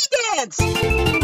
Happy Dance!